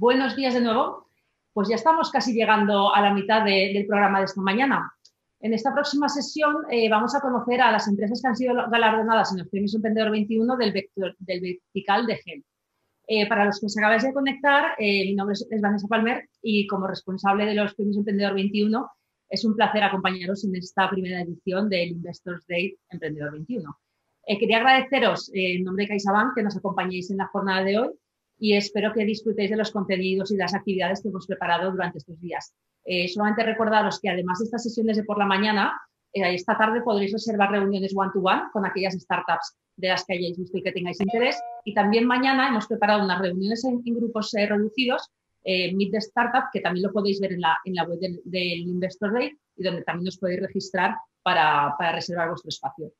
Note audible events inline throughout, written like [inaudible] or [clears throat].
Buenos días de nuevo. Pues ya estamos casi llegando a la mitad del programa de esta mañana. En esta próxima sesión eh, vamos a conocer a las empresas que han sido galardonadas en los premios Emprendedor 21 del, del vertical de GEL. Eh, para los que os acabáis de conectar, eh, mi nombre es, Vanessa Palmer y como responsable de los premios Emprendedor 21 es un placer acompañaros en esta primera edición del Investors Day Emprendedor 21. quería agradeceros en nombre de CaixaBank que nos acompañéis en la jornada de hoy y espero que disfrutéis de los contenidos y las actividades que hemos preparado durante estos días. Eh, solamente recordaros que además de estas sesiones de por la mañana, eh, esta tarde podréis observar reuniones one-to-one con aquellas startups de las que hayáis visto y que tengáis interés. Y también mañana hemos preparado unas reuniones en, grupos eh, reducidos, Meet the Startup, que también lo podéis ver en la, en la web del, Investor Day y donde también os podéis registrar para, para reservar vuestro espacio.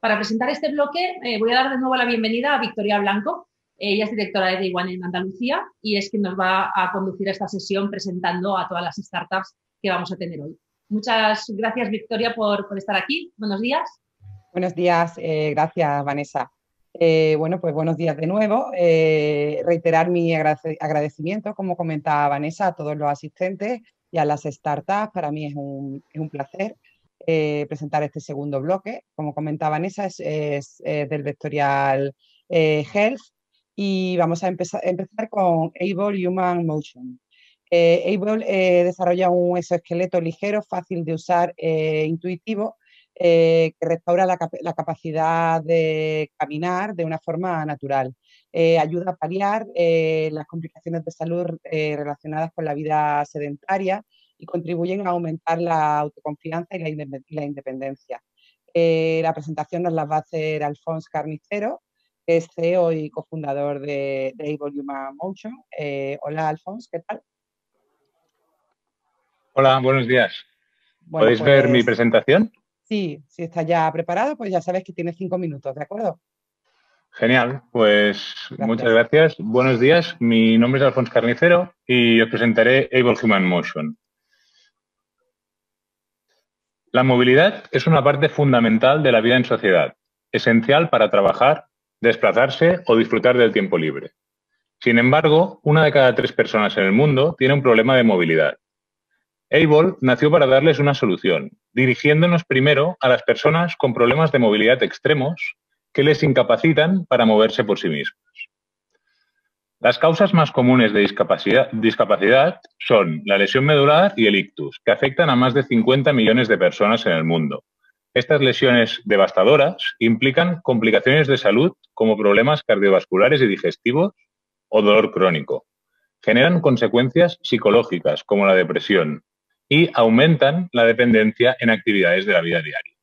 Para presentar este bloque, voy a dar de nuevo la bienvenida a Victoria Blanco, ella es directora de Day One en Andalucía y es quien nos va a conducir a esta sesión presentando a todas las startups que vamos a tener hoy. Muchas gracias, Victoria, por, estar aquí. Buenos días. Buenos días, eh, gracias, Vanessa. Eh, bueno, pues buenos días de nuevo. Eh, reiterar mi agradecimiento, como comentaba Vanessa, a todos los asistentes y a las startups. Para mí es un, placer presentar este segundo bloque. Como comentaba Vanessa, es, es del vectorial Health y vamos a empezar, con Able Human Motion. Eh, Able eh, desarrolla un exoesqueleto ligero, fácil de usar, e intuitivo, que restaura la, capacidad de caminar de una forma natural. ayuda a paliar las complicaciones de salud relacionadas con la vida sedentaria y contribuyen a aumentar la autoconfianza y la, independencia. la presentación nos la va a hacer Alfonso Carnicero, es CEO y cofundador de, de Able Human Motion. Eh, hola, Alfonso, ¿qué tal? Hola, buenos días. ¿Podéis ver mi pues presentación? Sí, si está ya preparado, pues ya sabes que tiene cinco minutos, ¿de acuerdo? Genial, pues muchas gracias. Buenos días, mi nombre es Alfonso Carnicero y os presentaré Able Human Motion. La movilidad es una parte fundamental de la vida en sociedad, esencial para trabajar, desplazarse o disfrutar del tiempo libre. Sin embargo, una de cada tres personas en el mundo tiene un problema de movilidad. Able nació para darles una solución, dirigiéndonos primero a las personas con problemas de movilidad extremos que les incapacitan para moverse por sí mismos. Las causas más comunes de discapacidad, discapacidad, son la lesión medular y el ictus, que afectan a más de 50 millones de personas en el mundo, estas lesiones devastadoras implican complicaciones de salud como problemas cardiovasculares y digestivos o dolor crónico. Generan consecuencias psicológicas como la depresión y aumentan la dependencia en actividades de la vida diaria,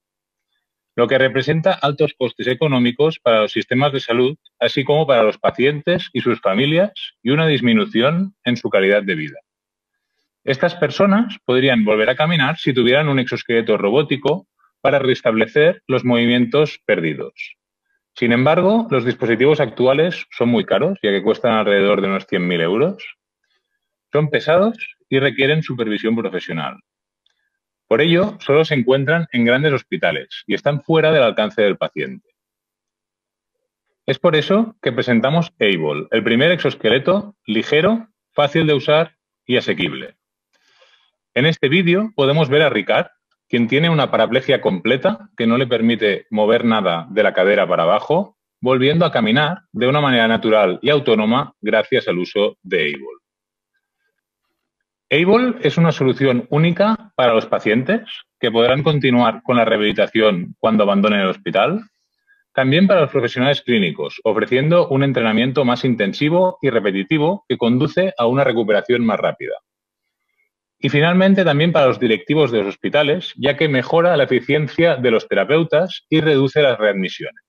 lo que representa altos costes económicos para los sistemas de salud, así como para los pacientes y sus familias, y una disminución en su calidad de vida. Estas personas podrían volver a caminar si tuvieran un exoesqueleto robótico para restablecer los movimientos perdidos. Sin embargo, los dispositivos actuales son muy caros, ya que cuestan alrededor de unos 100.000 euros. Son pesados y requieren supervisión profesional. Por ello, solo se encuentran en grandes hospitales y están fuera del alcance del paciente. Es por eso que presentamos Able, el primer exoesqueleto ligero, fácil de usar y asequible. En este vídeo podemos ver a Ricard, quien tiene una paraplegia completa que no le permite mover nada de la cadera para abajo, volviendo a caminar de una manera natural y autónoma gracias al uso de Able. Able es una solución única para los pacientes que podrán continuar con la rehabilitación cuando abandonen el hospital, también para los profesionales clínicos, ofreciendo un entrenamiento más intensivo y repetitivo que conduce a una recuperación más rápida. Y finalmente también para los directivos de los hospitales, ya que mejora la eficiencia de los terapeutas y reduce las readmisiones.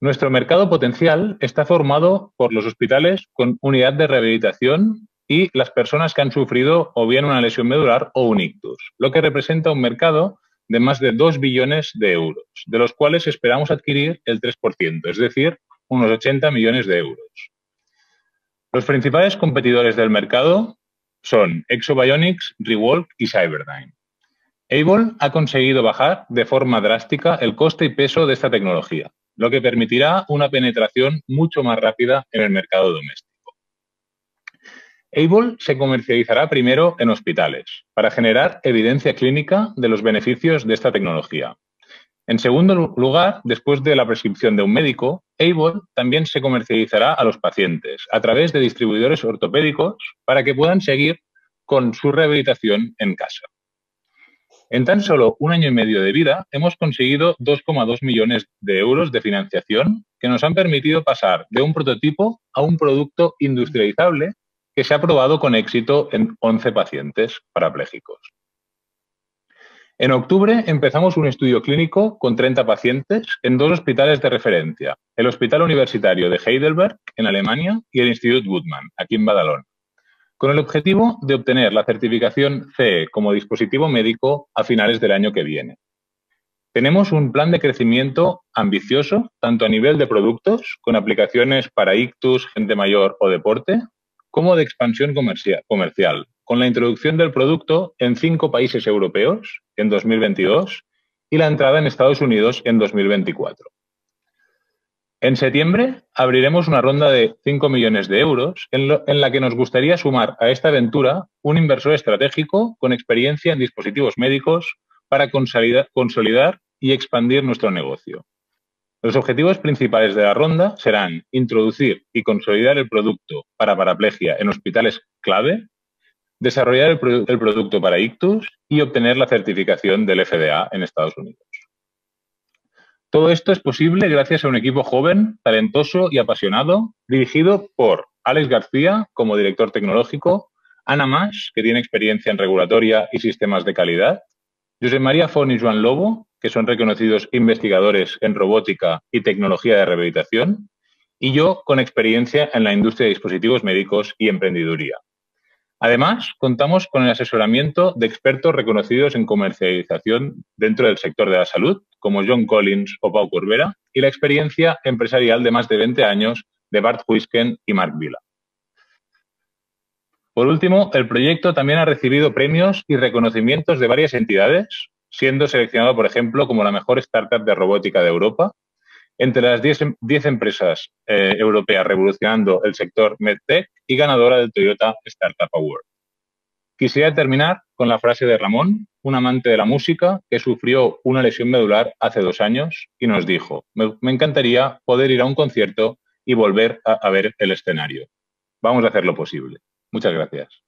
Nuestro mercado potencial está formado por los hospitales con unidad de rehabilitación y las personas que han sufrido o bien una lesión medular o un ictus, lo que representa un mercado de más de 2 billones de euros, de los cuales esperamos adquirir el 3%, es decir, unos 80 millones de euros. Los principales competidores del mercado son Exobionics, Rewalk y Cyberdyne. Able ha conseguido bajar de forma drástica el coste y peso de esta tecnología, lo que permitirá una penetración mucho más rápida en el mercado doméstico. Able se comercializará primero en hospitales para generar evidencia clínica de los beneficios de esta tecnología. En segundo lugar, después de la prescripción de un médico, Able también se comercializará a los pacientes a través de distribuidores ortopédicos para que puedan seguir con su rehabilitación en casa. En tan solo un año y medio de vida hemos conseguido 2,2 millones de euros de financiación que nos han permitido pasar de un prototipo a un producto industrializable que se ha probado con éxito en 11 pacientes parapléjicos. En octubre empezamos un estudio clínico con 30 pacientes en dos hospitales de referencia, el Hospital Universitario de Heidelberg, en Alemania, y el Instituto Goodman, aquí en Badalona, con el objetivo de obtener la certificación CE como dispositivo médico a finales del año que viene. Tenemos un plan de crecimiento ambicioso, tanto a nivel de productos, con aplicaciones para ictus, gente mayor o deporte, como de expansión comercial, con la introducción del producto en cinco países europeos en 2022 y la entrada en Estados Unidos en 2024. En septiembre abriremos una ronda de 5 millones de euros en, la que nos gustaría sumar a esta aventura un inversor estratégico con experiencia en dispositivos médicos para consolidar y expandir nuestro negocio. Los objetivos principales de la ronda serán introducir y consolidar el producto para paraplegia en hospitales clave, desarrollar el, producto para ictus y obtener la certificación del FDA en Estados Unidos. Todo esto es posible gracias a un equipo joven, talentoso y apasionado, dirigido por Alex García como director tecnológico, Ana Mas, que tiene experiencia en regulatoria y sistemas de calidad, José María Fon y Joan Lobo, que son reconocidos investigadores en robótica y tecnología de rehabilitación, y yo con experiencia en la industria de dispositivos médicos y emprendeduría. Además, contamos con el asesoramiento de expertos reconocidos en comercialización dentro del sector de la salud, como John Collins o Pau Corbera, y la experiencia empresarial de más de 20 años de Bart Huisken y Mark Vila. Por último, el proyecto también ha recibido premios y reconocimientos de varias entidades, siendo seleccionado, por ejemplo, como la mejor startup de robótica de Europa, entre las 10, empresas eh, europeas revolucionando el sector MedTech y ganadora del Toyota Startup Award. Quisiera terminar con la frase de Ramón, un amante de la música que sufrió una lesión medular hace dos años y nos dijo, me, encantaría poder ir a un concierto y volver a ver el escenario. Vamos a hacer lo posible. Muchas gracias.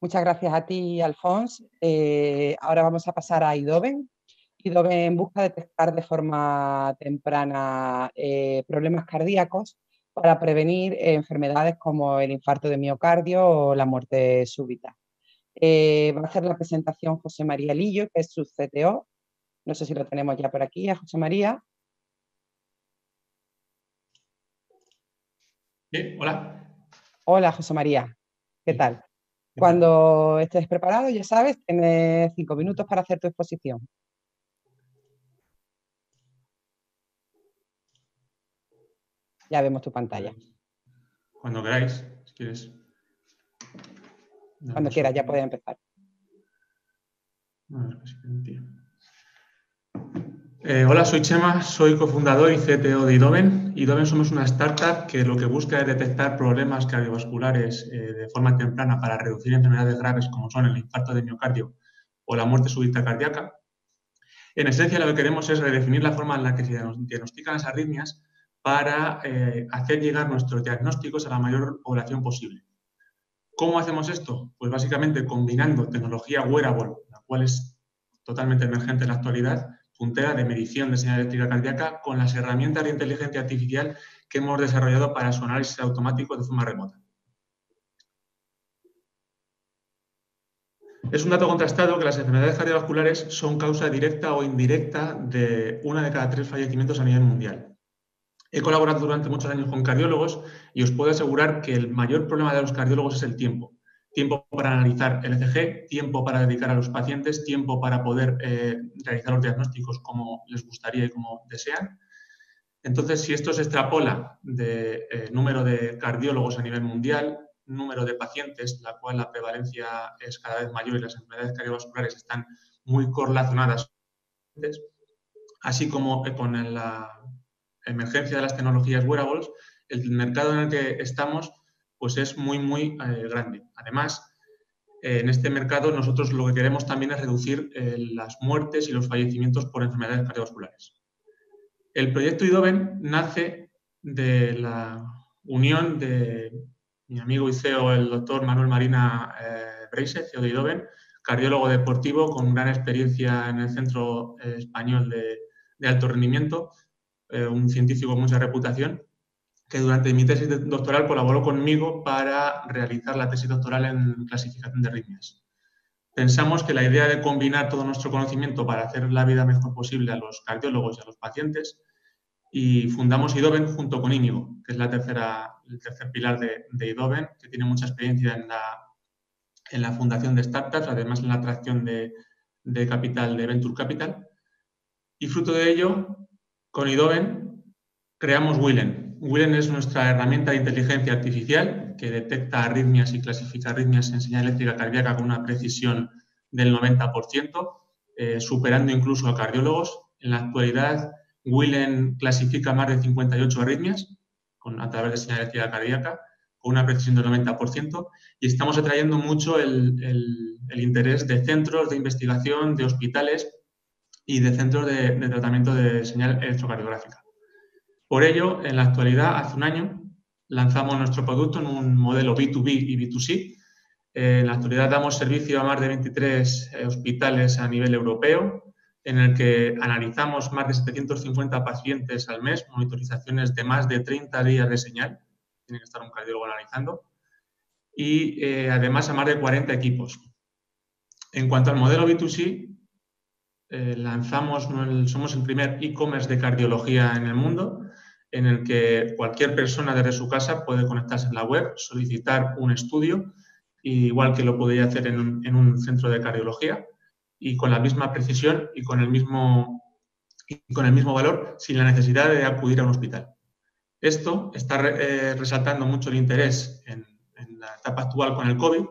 Muchas gracias a ti, Alfons. Eh, ahora vamos a pasar a Idoven. Idoven busca detectar de forma temprana eh, problemas cardíacos para prevenir enfermedades como el infarto de miocardio o la muerte súbita. Eh, va a hacer la presentación José María Lillo, que es su CTO. No sé si lo tenemos ya por aquí, a José María. Sí, hola. Hola, José María. ¿Qué tal? Cuando estés preparado, ya sabes, tienes cinco minutos para hacer tu exposición. Ya vemos tu pantalla. Cuando queráis, si quieres. Cuando quieras, ya puedes empezar. Eh, hola, soy Chema, soy cofundador y CTO de Idoven. Idoven somos una startup que lo que busca es detectar problemas cardiovasculares eh, de forma temprana para reducir enfermedades graves como son el infarto de miocardio o la muerte súbita cardíaca. En esencia, lo que queremos es redefinir la forma en la que se diagnostican las arritmias para eh, hacer llegar nuestros diagnósticos a la mayor población posible. ¿Cómo hacemos esto? Pues básicamente combinando tecnología wearable, la cual es totalmente emergente en la actualidad, puntera de medición de señal eléctrica cardíaca con las herramientas de inteligencia artificial que hemos desarrollado para su análisis automático de forma remota. Es un dato contrastado que las enfermedades cardiovasculares son causa directa o indirecta de una de cada tres fallecimientos a nivel mundial. He colaborado durante muchos años con cardiólogos y os puedo asegurar que el mayor problema de los cardiólogos es el tiempo tiempo para analizar el ECG, tiempo para dedicar a los pacientes, tiempo para poder eh, realizar los diagnósticos como les gustaría y como desean. Entonces, si esto se extrapola de eh, número de cardiólogos a nivel mundial, número de pacientes, la cual la prevalencia es cada vez mayor y las enfermedades cardiovasculares están muy correlacionadas, así como con la emergencia de las tecnologías wearables, el mercado en el que estamos pues es muy, muy grande. Además, en este mercado nosotros lo que queremos también es reducir las muertes y los fallecimientos por enfermedades cardiovasculares. El proyecto IDOVEN nace de la unión de mi amigo y CEO, el doctor Manuel Marina eh, CEO de IDOVEN, cardiólogo deportivo con gran experiencia en el Centro eh, Español de, Alto Rendimiento, eh, un científico con mucha reputación, que durante mi tesis doctoral colaboró conmigo para realizar la tesis doctoral en clasificación de arritmias. Pensamos que la idea de combinar todo nuestro conocimiento para hacer la vida mejor posible a los cardiólogos y a los pacientes y fundamos IDOVEN junto con Íñigo, que es la tercera, el tercer pilar de, de IDOVEN, que tiene mucha experiencia en la, en la fundación de startups, además en la atracción de, de capital de Venture Capital. Y fruto de ello, con IDOVEN creamos Willen. Willen es nuestra herramienta de inteligencia artificial que detecta arritmias y clasifica arritmias en señal eléctrica cardíaca con una precisión del 90%, eh, superando incluso a cardiólogos. En la actualidad, Willen clasifica más de 58 arritmias con, a través de señal eléctrica cardíaca con una precisión del 90% y estamos atrayendo mucho el, interés de centros de investigación, de hospitales y de centros de, tratamiento de señal electrocardiográfica. Por ello, en la actualidad, hace un año, lanzamos nuestro producto en un modelo B2B y B2C. en la actualidad damos servicio a más de 23 eh, hospitales a nivel europeo, en el que analizamos más de 750 pacientes al mes, monitorizaciones de más de 30 días de señal, tiene que estar un cardiólogo analizando, y eh, además a más de 40 equipos. En cuanto al modelo B2C, eh, lanzamos, somos el primer e-commerce de cardiología en el mundo, en el que cualquier persona desde su casa puede conectarse en la web, solicitar un estudio, igual que lo podría hacer en un centro de cardiología y con la misma precisión y con el mismo, con el mismo valor sin la necesidad de acudir a un hospital. Esto está eh, resaltando mucho el interés en, la etapa actual con el COVID,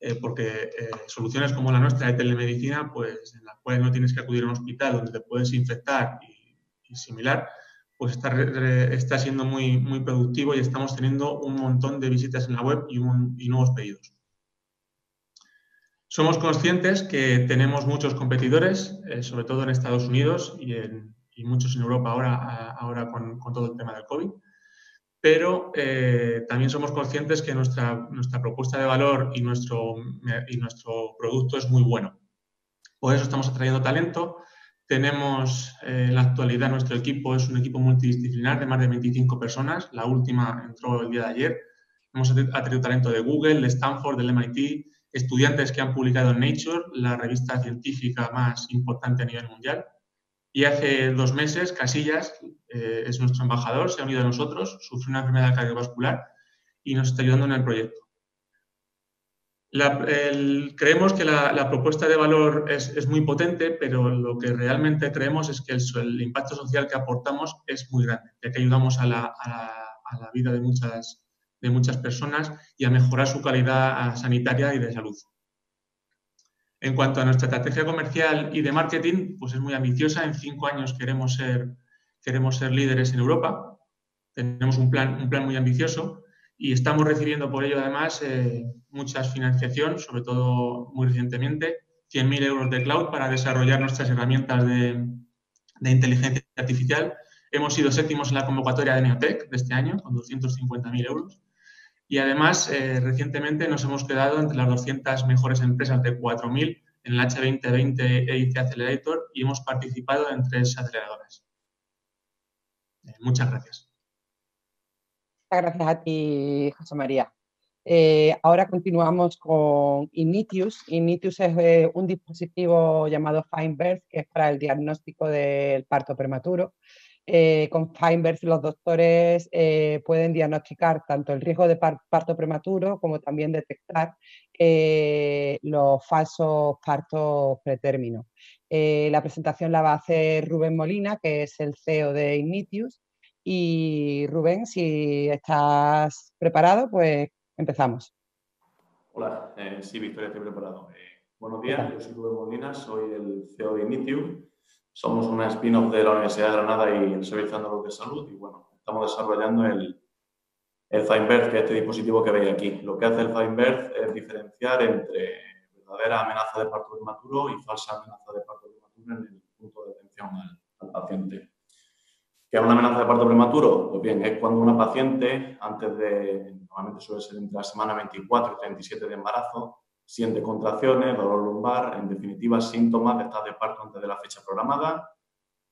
eh, porque eh, soluciones como la nuestra de telemedicina, pues en no tienes que acudir a un hospital donde te puedes infectar y, similar, pues está, está, siendo muy, muy productivo y estamos teniendo un montón de visitas en la web y, nuevos pedidos. Somos conscientes que tenemos muchos competidores, eh, sobre todo en Estados Unidos y, muchos en Europa ahora, ahora con, todo el tema del COVID, pero eh, también somos conscientes que nuestra, nuestra propuesta de valor y nuestro, y nuestro producto es muy bueno. Por eso estamos atrayendo talento. Tenemos eh, en la actualidad nuestro equipo es un equipo multidisciplinar de más de 25 personas. La última entró el día de ayer. Hemos atraído talento de Google, de Stanford, del MIT, estudiantes que han publicado en Nature, la revista científica más importante a nivel mundial. Y hace dos meses, Casillas eh, es nuestro embajador, se ha unido a nosotros, sufre una enfermedad cardiovascular y nos está ayudando en el proyecto. Creemos que la, propuesta de valor es, muy potente, pero lo que realmente creemos es que el, impacto social que aportamos es muy grande, ya que ayudamos a la, a la vida de muchas, de muchas personas y a mejorar su calidad sanitaria y de salud. En cuanto a nuestra estrategia comercial y de marketing, pues es muy ambiciosa. En cinco años queremos ser, queremos ser líderes en Europa. Tenemos un plan, un plan muy ambicioso y estamos recibiendo por ello además eh, mucha financiación, sobre todo muy recientemente, 100.000 euros de cloud para desarrollar nuestras herramientas de, de inteligencia artificial. Hemos sido séptimos en la convocatoria de Neotech de este año, con 250.000 euros. Y además, eh, recientemente nos hemos quedado entre las 200 mejores empresas de 4.000 en el H2020 EIC Accelerator y hemos participado en tres aceleradoras. Eh, muchas gracias. Muchas gracias a ti, José María. Eh, ahora continuamos con Initius. Initius es un dispositivo llamado Feinberg, que es para el diagnóstico del parto prematuro. Eh, con Feinberg los doctores eh, pueden diagnosticar tanto el riesgo de parto prematuro como también detectar eh, los falsos partos pretérminos. la presentación la va a hacer Rubén Molina, que es el CEO de Ignitius. Y Rubén, si estás preparado, pues empezamos. Hola, sí, Victoria, estoy preparado. buenos días, yo soy Rubén Molina, soy el CEO de Ignitius. Somos una spin-off de la Universidad de Granada y el Servicio Andaluz de Salud y bueno, estamos desarrollando el, el que es este dispositivo que veis aquí. Lo que hace el Feinberg es diferenciar entre verdadera amenaza de parto prematuro y falsa amenaza de parto prematuro en el punto de atención al, paciente. ¿Qué es una amenaza de parto prematuro? Pues bien, es cuando una paciente, antes de, normalmente suele ser entre la semana 24 y 37 de embarazo, siente contracciones, dolor lumbar, en definitiva síntomas de estar de parto antes de la fecha programada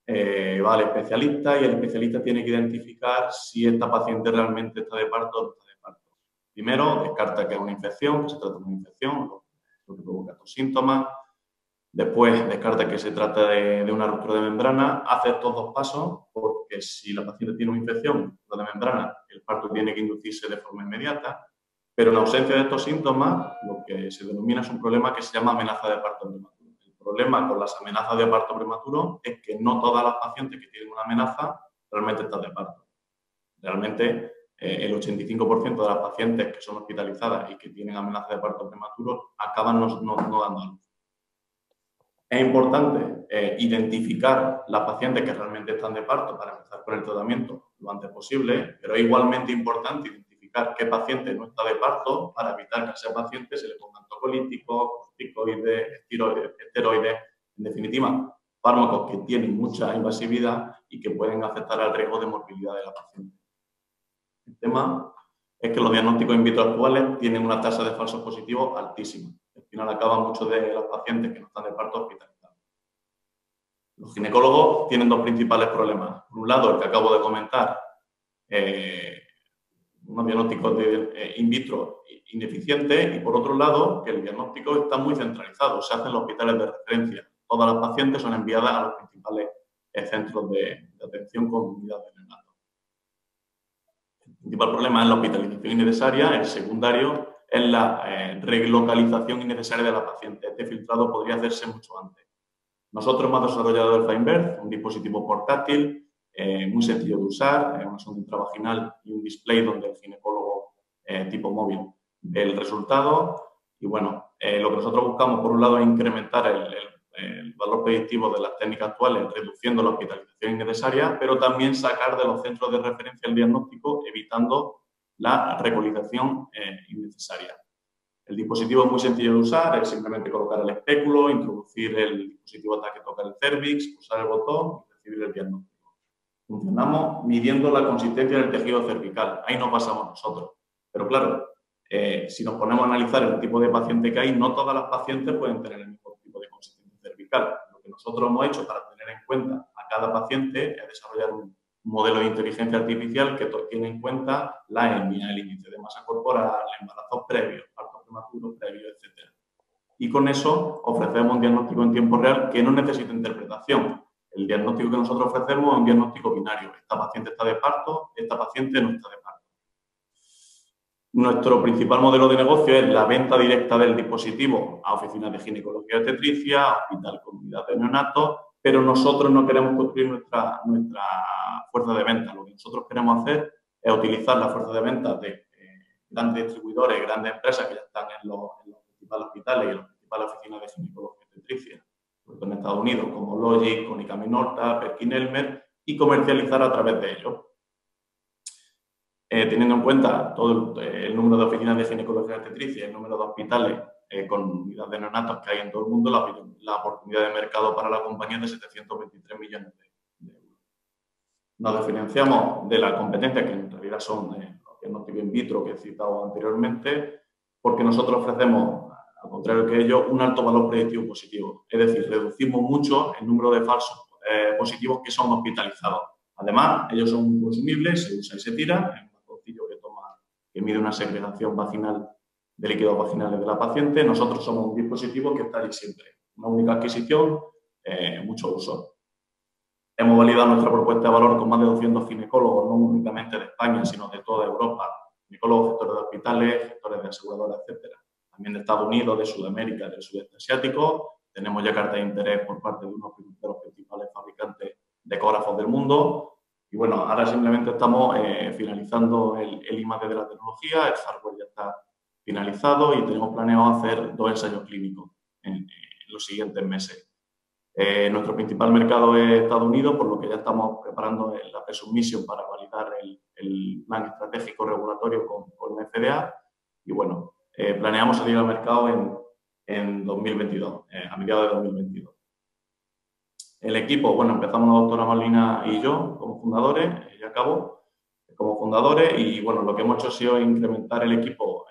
eh, va al especialista y el especialista tiene que identificar si esta paciente realmente está de parto o no está de parto. Primero, descarta que es una infección, que se trata de una infección, lo que provoca estos síntomas. Después, descarta que se trata de, una ruptura de membrana. Hace estos dos pasos porque si la paciente tiene una infección de membrana, el parto tiene que inducirse de forma inmediata. Pero en ausencia de estos síntomas, lo que se denomina es un problema que se llama amenaza de parto problema con las amenazas de parto prematuro es que no todas las pacientes que tienen una amenaza realmente están de parto. Realmente eh, el 85% de las pacientes que son hospitalizadas y que tienen amenaza de parto prematuro acaban no, dando a luz. Es importante eh, identificar las pacientes que realmente están de parto para empezar con el tratamiento lo antes posible, pero es igualmente importante identificar qué paciente no está de parto para evitar que a ese paciente se le pongan tocolíticos, corticoides, esteroides, en definitiva, fármacos que tienen mucha invasividad y que pueden afectar al riesgo de morbilidad de la paciente. El tema es que los diagnósticos in vitro actuales tienen una tasa de falsos positivos altísima. Al final acaban muchos de los pacientes que no están de parto hospitalizados. Los ginecólogos tienen dos principales problemas. Por un lado, el que acabo de comentar, eh, unos diagnósticos eh, in vitro ineficientes y por otro lado que el diagnóstico está muy centralizado, se hace en los hospitales de referencia. Todas las pacientes son enviadas a los principales eh, centros de, atención con unidad de neonato. El principal problema es la hospitalización innecesaria, el secundario es la eh, relocalización innecesaria de la paciente. Este filtrado podría hacerse mucho antes. Nosotros hemos desarrollado el Feinberg, un dispositivo portátil eh, muy sencillo de usar, una sonda intravaginal y un display donde el ginecólogo eh, tipo móvil ve el resultado. Y bueno, eh, lo que nosotros buscamos, por un lado, es incrementar el, el, valor predictivo de las técnicas actuales, reduciendo la hospitalización innecesaria, pero también sacar de los centros de referencia el diagnóstico, evitando la regularización innecesaria. El dispositivo es muy sencillo de usar, es simplemente colocar el espéculo, introducir el dispositivo hasta que toca el cervix, pulsar el botón y recibir el diagnóstico. Funcionamos midiendo la consistencia del tejido cervical. Ahí nos basamos nosotros. Pero claro, eh, si nos ponemos a analizar el tipo de paciente que hay, no todas las pacientes pueden tener el mismo tipo de consistencia cervical. Lo que nosotros hemos hecho para tener en cuenta a cada paciente es desarrollar un modelo de inteligencia artificial que tiene en cuenta la etnia, el índice de masa corporal, embarazos previos, partos prematuros previos, etc. Y con eso ofrecemos un diagnóstico en tiempo real que no necesita interpretación. El diagnóstico que nosotros ofrecemos es un diagnóstico binario. Esta paciente está de parto, esta paciente no está de parto. Nuestro principal modelo de negocio es la venta directa del dispositivo a oficinas de ginecología obstetricia, a hospital comunidad de neonatos, pero nosotros no queremos construir nuestra, nuestra fuerza de venta. Lo que nosotros queremos hacer es utilizar la fuerza de venta de eh, grandes distribuidores, grandes empresas que ya están en los, principales hospitales y en las principales oficinas de ginecología obstetricia en Estados Unidos, como Logic, Konica Minolta, Perkin Elmer, y comercializar a través de ellos. Eh, teniendo en cuenta todo el, número de oficinas de ginecología obstetricia y el número de hospitales eh, con unidades de neonatos que hay en todo el mundo, la, oportunidad de mercado para la compañía es de 723 millones de, euros. Nos diferenciamos de la competencia, que en realidad son eh, los diagnósticos in vitro que he citado anteriormente, porque nosotros ofrecemos al contrario que ello, un alto valor predictivo positivo. Es decir, reducimos mucho el número de falsos eh, positivos que son hospitalizados. Además, ellos son consumibles, se usa y se tira, es un bastoncillo que, toma, que mide una segregación vaginal de líquidos vaginales de la paciente. Nosotros somos un dispositivo que está ahí siempre. Una única adquisición, eh, mucho uso. Hemos validado nuestra propuesta de valor con más de 200 ginecólogos, no únicamente de España, sino de toda Europa. Ginecólogos, gestores de hospitales, gestores de aseguradoras, etcétera también de Estados Unidos, de Sudamérica, del sudeste asiático. Tenemos ya carta de interés por parte de unos de los principales fabricantes de ecógrafos del mundo. Y bueno, ahora simplemente estamos eh, finalizando el, el de la tecnología, el hardware ya está finalizado y tenemos planeado hacer dos ensayos clínicos en, los siguientes meses. Eh, nuestro principal mercado es Estados Unidos, por lo que ya estamos preparando la presubmisión para validar el, plan estratégico regulatorio con, con FDA. Y bueno, eh, planeamos salir al mercado en, en 2022, eh, a mediados de 2022. El equipo, bueno, empezamos la doctora Malvina y yo como fundadores, ya acabo, como fundadores, y bueno, lo que hemos hecho ha sido incrementar el equipo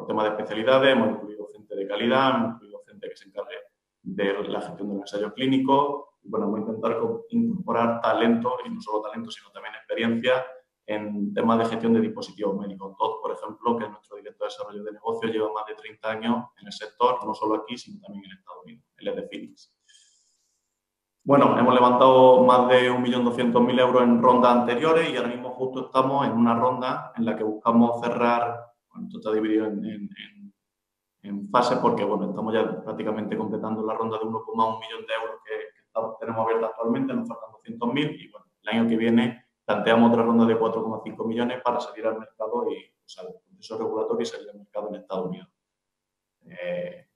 por temas de especialidades, hemos incluido gente de calidad, hemos incluido gente que se encargue de la gestión de un ensayo clínico. Y bueno, voy a intentar incorporar talento, y no solo talento, sino también experiencia en temas de gestión de dispositivos médicos. Todd, por ejemplo, que es nuestro director de desarrollo de negocio, lleva más de 30 años en el sector, no solo aquí, sino también en Estados Unidos. Él es de Phoenix. Bueno, hemos levantado más de 1.200.000 euros en rondas anteriores y ahora mismo justo estamos en una ronda en la que buscamos cerrar, bueno, esto está dividido en, en en fase porque bueno, estamos ya prácticamente completando la ronda de 1,1 millón de euros que, tenemos abierta actualmente, nos faltan 200.000 y bueno, el año que viene planteamos otra ronda de 4,5 millones para salir al mercado y sea, el proceso regulatorio y salir al mercado en Estados Unidos. Eh,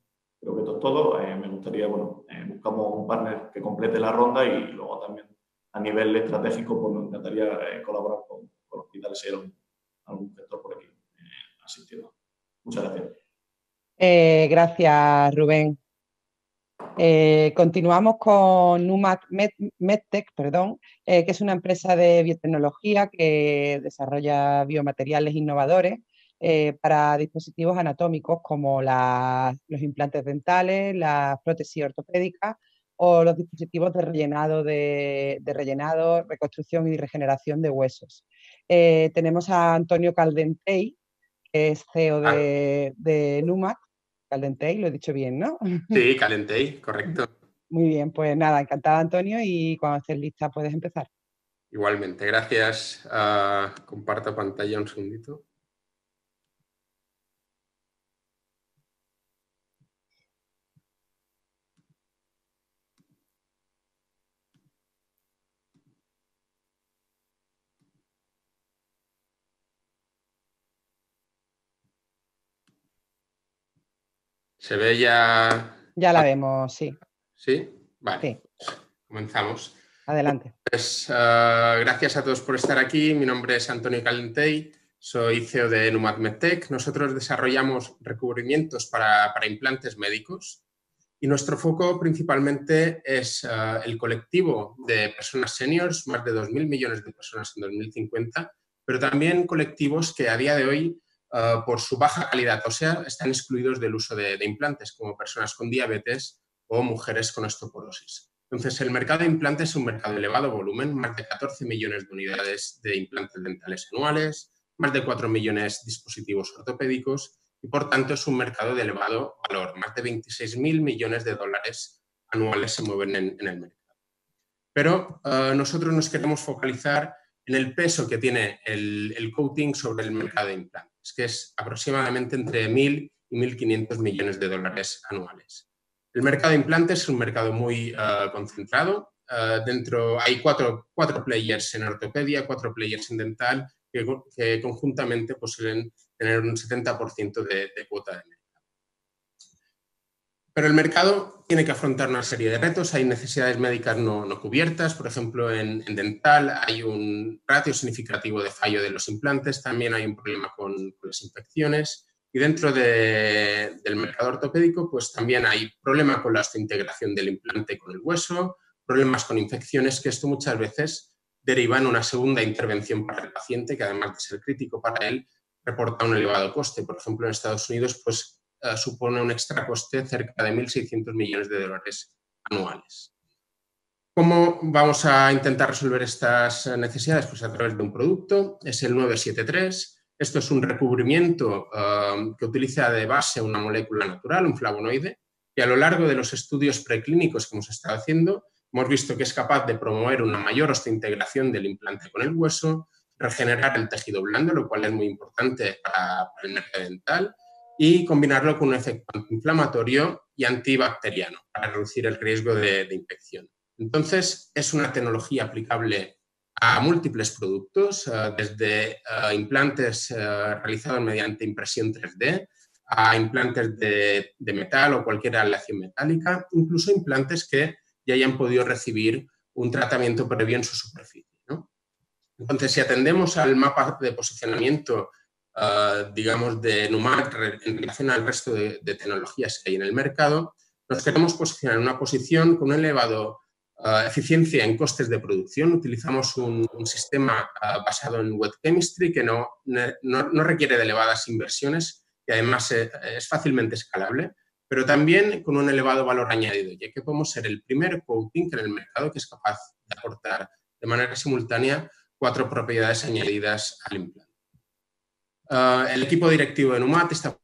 creo que esto es todo. Eh, me gustaría, bueno, eh, buscamos un partner que complete la ronda y luego también a nivel estratégico, pues nos encantaría colaborar con, con hospitales hay algún, algún sector por aquí Muchas gracias. Eh, gracias, Rubén. Eh, continuamos con Numac MedTech, perdón, eh, que es una empresa de biotecnología que desarrolla biomateriales innovadores para dispositivos anatómicos como los implantes dentales, las prótesis ortopédicas o los dispositivos de rellenado, de, rellenado, reconstrucción y regeneración de huesos. tenemos a Antonio Caldentey, es CEO de, ah. de Numac, Calentei, lo he dicho bien, ¿no? [laughs] Sí, Calentei, correcto. Muy bien, pues nada, encantada Antonio y cuando estés lista puedes empezar. Igualmente, gracias. Ah, comparto pantalla un segundito. ¿Se ve ya? Ya la vemos, sí. ¿Sí? Vale. Comenzamos. Adelante. Pues ah, gracias a todos por estar aquí. Mi nombre es Antonio Calentey, soy CEO de Numat MedTech. Nosotros desarrollamos recubrimientos para, implantes médicos y nuestro foco principalmente es ah, el colectivo de personas seniors, más de 2.000 millones de personas en 2050, pero también colectivos que a día de hoy eh, por su baja calidad o sea, están excluidos del uso de, implantes, como personas con diabetes o mujeres con osteoporosis. Entonces, el mercado de implantes es un mercado de elevado volumen, más de 14 millones de unidades de implantes dentales anuales, más de 4 millones de dispositivos ortopédicos y, por tanto, es un mercado de elevado valor. Más de 26.000 millones de dólares anuales se mueven en, el mercado. Pero eh, nosotros nos queremos focalizar en el peso que tiene el, el coating sobre el mercado de implantes que es aproximadamente entre 1.000 y 1.500 millones de dólares anuales. El mercado de implantes es un mercado muy eh, concentrado. Eh, dentro hay cuatro, cuatro, players en ortopedia, cuatro players en dental, que, conjuntamente poseen tener un 70% de, de cuota de mercado. Pero el mercado tiene que afrontar una serie de retos. Hay necesidades médicas no, cubiertas. Por ejemplo, en, dental hay un ratio significativo de fallo de los implantes. También hay un problema con, las infecciones. Y dentro del mercado ortopédico, pues también hay problema con la integración del implante con el hueso, problemas con infecciones, que esto muchas veces deriva en una segunda intervención para el paciente, que además de ser crítico para él, reporta un elevado coste. Por ejemplo, en Estados Unidos, pues eh, supone un extra coste cerca de 1.600 millones de dólares anuales. ¿Cómo vamos a intentar resolver estas necesidades? Pues a través de un producto, es el 973. Esto es un recubrimiento eh, que utiliza de base una molécula natural, un flavonoide, y a lo largo de los estudios preclínicos que hemos estado haciendo, hemos visto que es capaz de promover una mayor osteointegración del implante con el hueso, regenerar el tejido blando, lo cual es muy importante para, el mercado dental, y combinarlo con un efecto antiinflamatorio y antibacteriano para reducir el riesgo de, infección. Entonces, es una tecnología aplicable a múltiples productos, eh, desde eh, implantes eh, realizados mediante impresión 3D a implantes de, metal o cualquier aleación metálica, incluso implantes que y hayan podido recibir un tratamiento previo en su superficie. Entonces, si atendemos al mapa de posicionamiento, ah, digamos, de NUMAC en relación al resto de, tecnologías que hay en el mercado, nos queremos posicionar en una posición con una elevada ah, eficiencia en costes de producción. Utilizamos un, sistema ah, basado en wet chemistry que no, no, requiere de elevadas inversiones y además es, es fácilmente escalable pero también con un elevado valor añadido, ya que podemos ser el primer coating en el mercado que es capaz de aportar de manera simultánea cuatro propiedades añadidas al implante. Ah, el equipo directivo de NUMAT está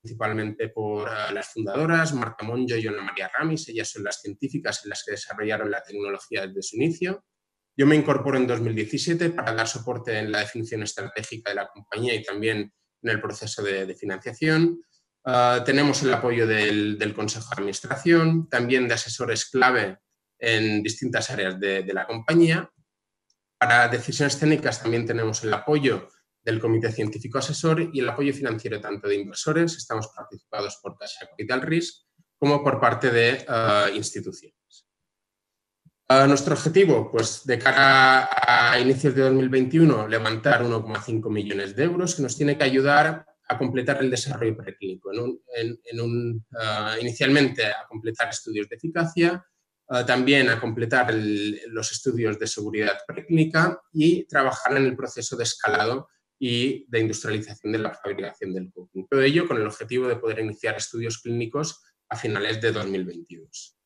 principalmente por ah, las fundadoras, Marta Monjo y Ana María Ramis. Ellas son las científicas en las que desarrollaron la tecnología desde su inicio. Yo me incorporo en 2017 para dar soporte en la definición estratégica de la compañía y también en el proceso de, financiación. Ah, tenemos el apoyo del, Consejo de Administración, también de asesores clave en distintas áreas de la compañía para decisiones técnicas también tenemos el apoyo del Comité Científico Asesor y el apoyo financiero tanto de inversores, estamos participados por Caixa Capital Risk, como por parte de eh, instituciones. Eh, nuestro objetivo, pues de cara a inicios de 2021, levantar 1,5 millones de euros que nos tiene que ayudar a completar el desarrollo preclínico. En un, eh, inicialmente a completar estudios de eficacia, también a completar los estudios de seguridad preclínica y trabajar en el proceso de escalado y de industrialización de la fabricación del coating. Todo ello con el objetivo de poder iniciar estudios clínicos a finales de 2022.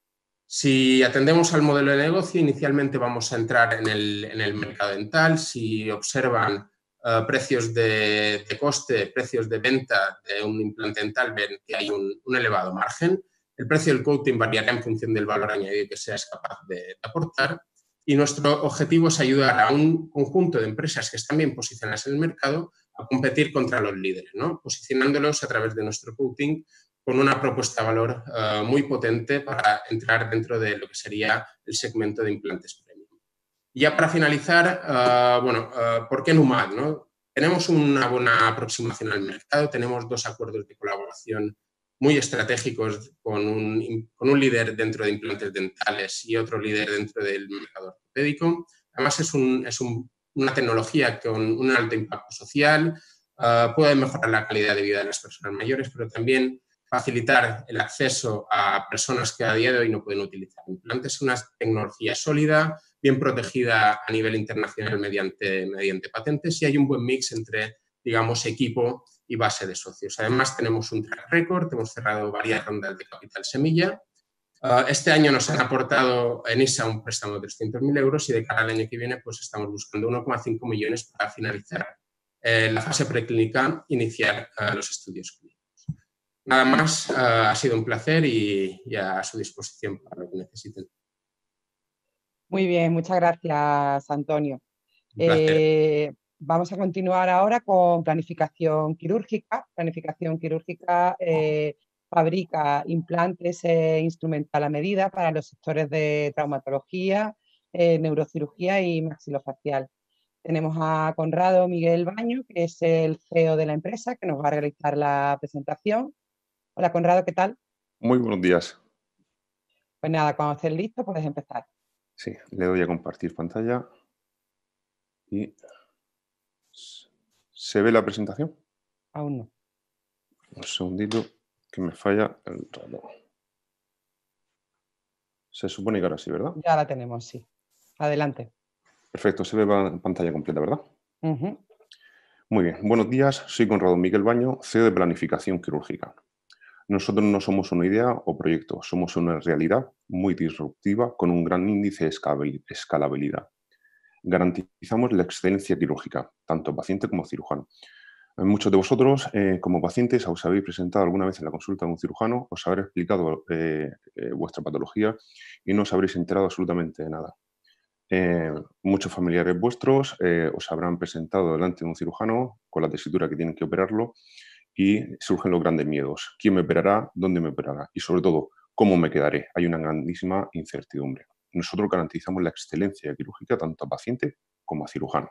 Si atendemos al modelo de negocio, inicialmente vamos a entrar en el, mercado dental. Si observan eh, precios de, coste, precios de venta de un implante dental, ven que hay un elevado margen. El precio del coating variará en función del valor añadido que seas capaz de, aportar y nuestro objetivo es ayudar a un conjunto de empresas que están bien posicionadas en el mercado a competir contra los líderes, ¿no? posicionándolos a través de nuestro coating con una propuesta de valor eh, muy potente para entrar dentro de lo que sería el segmento de implantes premium. ya para finalizar, eh, bueno, eh, ¿por qué NUMAD? Tenemos una buena aproximación al mercado, tenemos dos acuerdos de colaboración muy estratégicos con un, con un, líder dentro de implantes dentales y otro líder dentro del mercado ortopédico. Además, es, un, es una tecnología con un alto impacto social, ah, puede mejorar la calidad de vida de las personas mayores, pero también facilitar el acceso a personas que a día de hoy no pueden utilizar implantes. Es una tecnología sólida, bien protegida a nivel internacional mediante, mediante patentes y hay un buen mix entre, digamos, equipo y base de socios. Además, tenemos un track record, hemos cerrado varias rondas de capital semilla. Ah, este año nos han aportado en ISA un préstamo de 300.000 euros y de cara al año que viene pues estamos buscando 1,5 millones para finalizar eh, la fase preclínica, iniciar ah, los estudios clínicos. Nada más, ah, ha sido un placer y, a su disposición para lo que necesiten. Muy bien, muchas gracias, Antonio. Vamos a continuar ahora con planificación quirúrgica. Planificación quirúrgica eh, fabrica implantes e instrumental a medida para los sectores de traumatología, eh, neurocirugía y maxilofacial. Tenemos a Conrado Miguel Baño, que es el CEO de la empresa, que nos va a realizar la presentación. Hola Conrado, ¿qué tal? Muy buenos días. Pues nada, cuando estés listo puedes empezar. Sí, le doy a compartir pantalla y ¿Se ve la presentación? Aún no. Un segundito que me falla el reloj. Se supone que ahora sí, ¿verdad? Ya la tenemos, sí. Adelante. Perfecto, se ve pantalla completa, ¿verdad? Muy bien, buenos días. Soy Conrado Miguel Baño, CEO de Planificación Quirúrgica. Nosotros no somos una idea o proyecto, somos una realidad muy disruptiva con un gran índice de escalabilidad garantizamos la excelencia quirúrgica, tanto paciente como cirujano. Muchos de vosotros, eh, como pacientes, os habéis presentado alguna vez en la consulta de un cirujano, os habré explicado eh, eh, vuestra patología y no os habréis enterado absolutamente de nada. muchos familiares vuestros os habrán presentado delante de un cirujano con la tesitura que tienen que operarlo y surgen los grandes miedos. ¿Quién me operará? ¿Dónde me operará? Y sobre todo, ¿cómo me quedaré? Hay una grandísima incertidumbre nosotros garantizamos la excelencia quirúrgica tanto a paciente como a cirujano.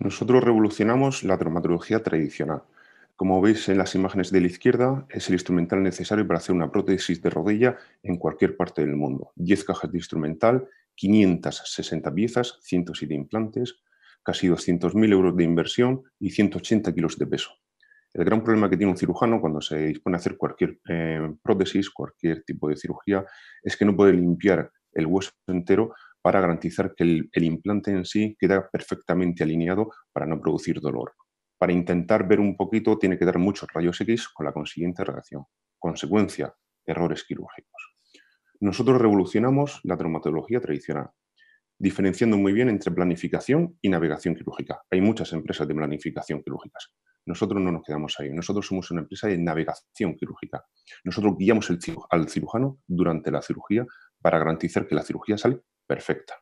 Nosotros revolucionamos la traumatología tradicional. Como veis en las imágenes de la izquierda, es el instrumental necesario para hacer una prótesis de rodilla en cualquier parte del mundo. 10 cajas de instrumental, 560 piezas, 107 implantes, casi 200.000 euros de inversión y 180 kilos de peso. El gran problema que tiene un cirujano cuando se dispone a hacer cualquier eh, prótesis, cualquier tipo de cirugía, es que no puede limpiar el hueso entero para garantizar que el, implante en sí queda perfectamente alineado para no producir dolor. Para intentar ver un poquito tiene que dar muchos rayos X con la consiguiente reacción. Consecuencia, errores quirúrgicos. Nosotros revolucionamos la traumatología tradicional, diferenciando muy bien entre planificación y navegación quirúrgica. Hay muchas empresas de planificación quirúrgicas. Nosotros no nos quedamos ahí. Nosotros somos una empresa de navegación quirúrgica. Nosotros guiamos al cirujano durante la cirugía para garantizar que la cirugía sale perfecta.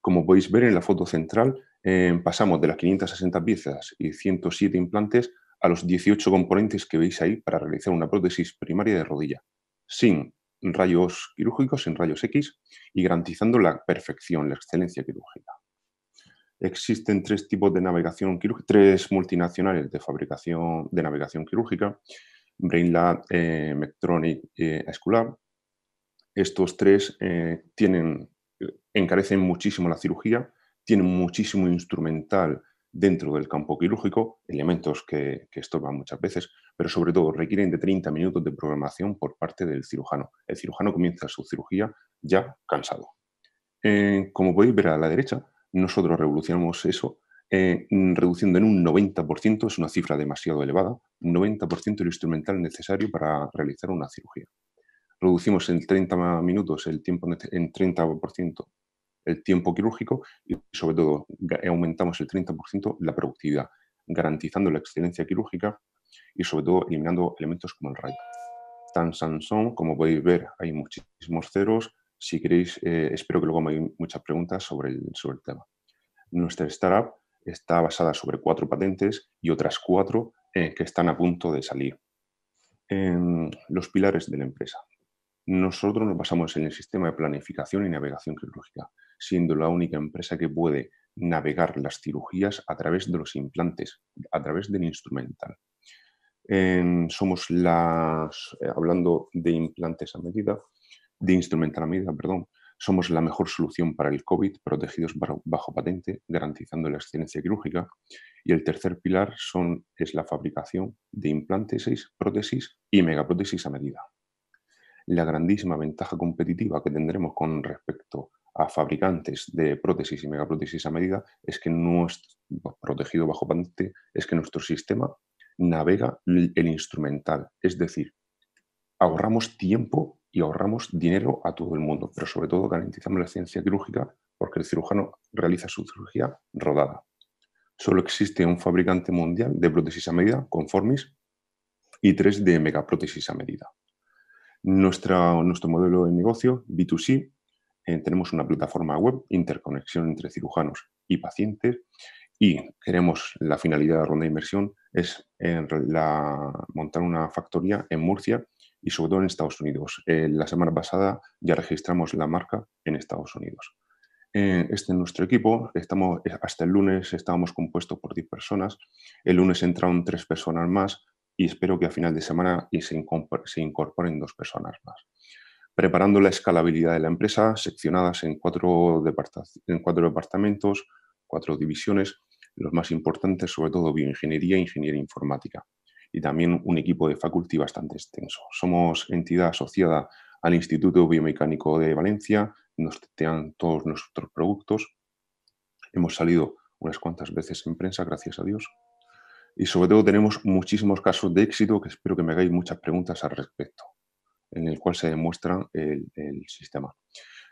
Como podéis ver en la foto central, eh, pasamos de las 560 piezas y 107 implantes a los 18 componentes que veis ahí para realizar una prótesis primaria de rodilla, sin rayos quirúrgicos, sin rayos X y garantizando la perfección, la excelencia quirúrgica. Existen tres tipos de navegación quirúrgica, tres multinacionales de fabricación de navegación quirúrgica, BrainLab, eh, Medtronic y eh, Esculap. Estos tres tienen encarecen muchísimo la cirugía, tienen muchísimo instrumental dentro del campo quirúrgico, elementos que, estorban muchas veces, pero sobre todo requieren de 30 minutos de programación por parte del cirujano. El cirujano comienza su cirugía ya cansado. Eh, como podéis ver a la derecha, nosotros revolucionamos eso eh, reduciendo en un 90%, es una cifra demasiado elevada, 90% el instrumental necesario para realizar una cirugía reducimos en 30 minutos el tiempo, en 30% el tiempo quirúrgico y sobre todo aumentamos el 30% la productividad, garantizando la excelencia quirúrgica y sobre todo eliminando elementos como el rayo. Tan Sansón, como podéis ver, hay muchísimos ceros. Si queréis, eh, espero que luego me hagáis muchas preguntas sobre el, sobre el tema. Nuestra startup está basada sobre cuatro patentes y otras cuatro eh, que están a punto de salir. Los pilares de la empresa. Nosotros nos basamos en el sistema de planificación y navegación quirúrgica, siendo la única empresa que puede navegar las cirugías a través de los implantes, a través del instrumental. somos las, eh, hablando de implantes a medida, de instrumental a medida, perdón, somos la mejor solución para el COVID, protegidos bajo patente, garantizando la excelencia quirúrgica. Y el tercer pilar son, es la fabricación de implantes, prótesis y megaprótesis a medida la grandísima ventaja competitiva que tendremos con respecto a fabricantes de prótesis y megaprótesis a medida es que nuestro protegido bajo patente es que nuestro sistema navega el instrumental, es decir, ahorramos tiempo y ahorramos dinero a todo el mundo, pero sobre todo garantizamos la ciencia quirúrgica porque el cirujano realiza su cirugía rodada. Solo existe un fabricante mundial de prótesis a medida, Conformis, y tres de megaprótesis a medida. Nuestra, nuestro modelo de negocio, B2C, eh, tenemos una plataforma web, interconexión entre cirujanos y pacientes, y queremos, la finalidad de la ronda de inversión es montar una factoría en Murcia y sobre todo en Estados Unidos. Eh, la semana pasada ya registramos la marca en Estados Unidos. Eh, este es nuestro equipo. Estamos, hasta el lunes estábamos compuestos por 10 personas. El lunes entraron tres personas más y espero que a final de semana se incorporen dos personas más. Preparando la escalabilidad de la empresa, seccionadas en cuatro, en cuatro departamentos, cuatro divisiones, los más importantes, sobre todo bioingeniería e ingeniería informática. Y también un equipo de faculty bastante extenso. Somos entidad asociada al Instituto Biomecánico de Valencia, nos testean todos nuestros productos. Hemos salido unas cuantas veces en prensa, gracias a Dios. Y sobre todo tenemos muchísimos casos de éxito que espero que me hagáis muchas preguntas al respecto, en el cual se demuestra el, sistema.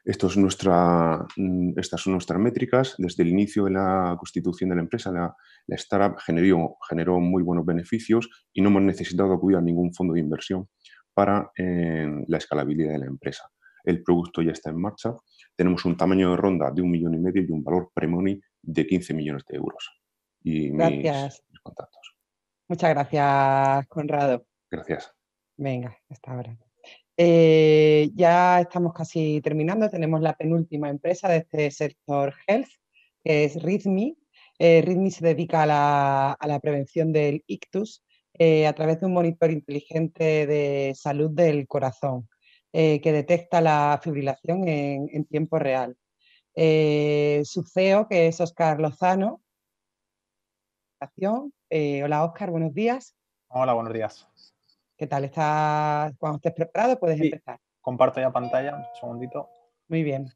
Esto es nuestra, mm, estas son nuestras métricas. Desde el inicio de la constitución de la empresa, la, startup generó, generó, muy buenos beneficios y no hemos necesitado acudir a ningún fondo de inversión para eh, la escalabilidad de la empresa. El producto ya está en marcha. Tenemos un tamaño de ronda de un millón y medio y un valor pre-money de 15 millones de euros. Y gracias. Mis, contactos. Muchas gracias, Conrado. Gracias. Venga, hasta ahora. Eh, ya estamos casi terminando. Tenemos la penúltima empresa de este sector health, que es Rhythmi. Eh, se dedica a la, prevención del ictus eh, a través de un monitor inteligente de salud del corazón que detecta la fibrilación en tiempo real. Eh, su CEO, que es Oscar Lozano. Eh, hola Oscar, buenos días. Hola, buenos días. ¿Qué tal? ¿Estás, cuando estés preparado puedes empezar? Comparto ya pantalla, un segundito. Muy bien.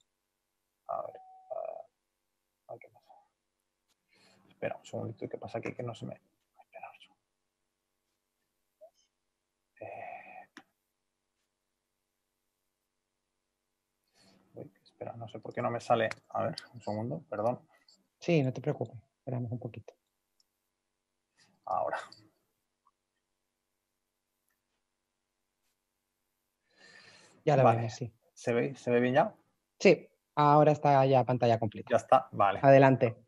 A ver, ¿qué pasa? Espera un segundito, ¿qué pasa aquí? Que no se me... no sé por qué no me sale. A ver, un segundo, perdón. Sí, no te preocupes, esperamos un poquito. Ahora. Ya lo vale. sí. ¿Se ve, ¿Se ve bien ya? Sí, ahora está ya pantalla completa. Ya está, vale. Adelante.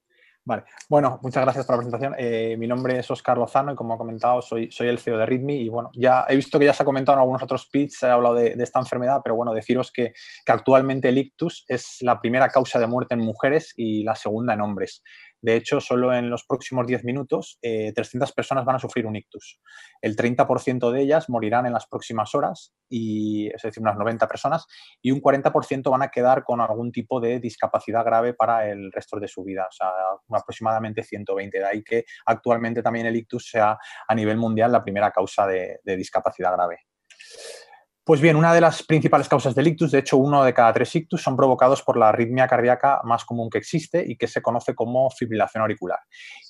Vale, bueno, muchas gracias por la presentación. Eh, mi nombre es Oscar Lozano y como ha comentado soy, soy el CEO de Ritmi y bueno, ya he visto que ya se ha comentado en algunos otros pitches, se ha hablado de, esta enfermedad, pero bueno, deciros que, que, actualmente el ictus es la primera causa de muerte en mujeres y la segunda en hombres. De hecho, solo en los próximos 10 minutos, 300 eh, personas van a sufrir un ictus. El 30% de ellas morirán en las próximas horas, y, es decir, unas 90 personas, y un 40% van a quedar con algún tipo de discapacidad grave para el resto de su vida, o sea, aproximadamente 120. De ahí que actualmente también el ictus sea a nivel mundial la primera causa de discapacidad grave. Pues bien, una de las principales causas del ictus, de hecho uno de cada tres ictus, son provocados por la arritmia cardíaca más común que existe y que se conoce como fibrilación auricular.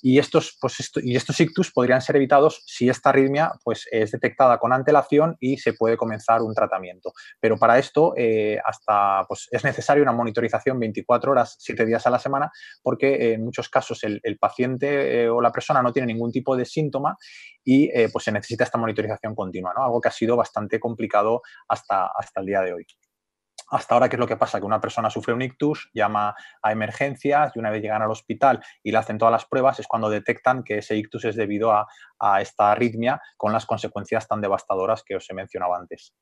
Y estos, pues y estos ictus podrían ser evitados si esta arritmia pues, es detectada con antelación y se puede comenzar un tratamiento. Pero para esto eh, hasta, pues, es necesaria una monitorización 24 horas, 7 días a la semana, porque en muchos casos el, paciente eh, o la persona no tiene ningún tipo de síntoma y eh, pues se necesita esta monitorización continua, ¿no? algo que ha sido bastante complicado hasta, hasta el día de hoy. Hasta ahora, ¿qué es lo que pasa? Que una persona sufre un ictus, llama a emergencias y una vez llegan al hospital y le hacen todas las pruebas, es cuando detectan que ese ictus es debido a, a esta arritmia con las consecuencias tan devastadoras que os he mencionado antes.